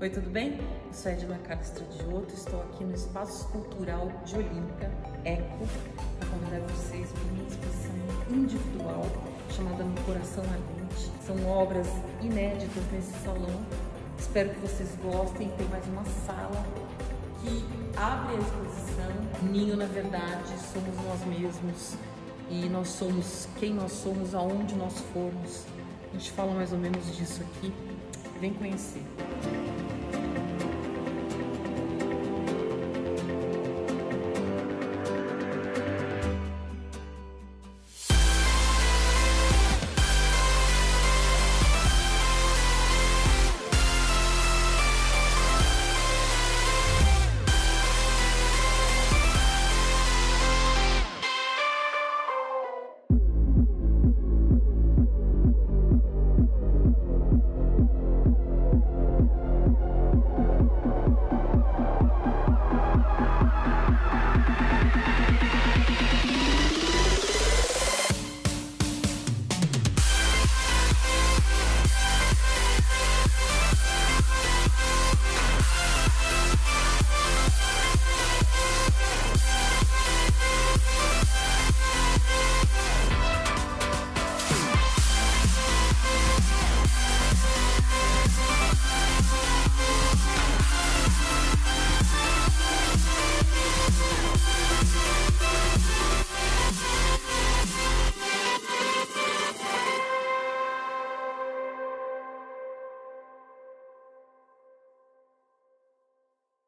Oi, tudo bem? Eu sou Edna Castro de outro. estou aqui no Espaço Cultural de Olímpia, ECO, para convidar vocês para uma exposição individual chamada No Coração Ardente. São obras inéditas nesse salão. Espero que vocês gostem. Tem mais uma sala que abre a exposição. Ninho, na verdade, somos nós mesmos e nós somos quem nós somos, aonde nós formos. A gente fala mais ou menos disso aqui. Vem conhecer.